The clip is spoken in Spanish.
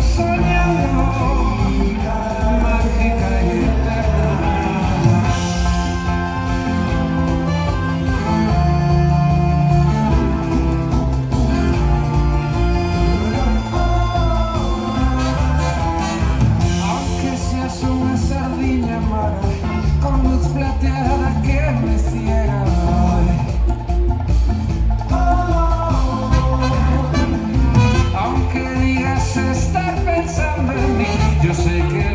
Soñando de hoy la cara y eterna. Aunque seas una sardina mara con luz plateada. just say,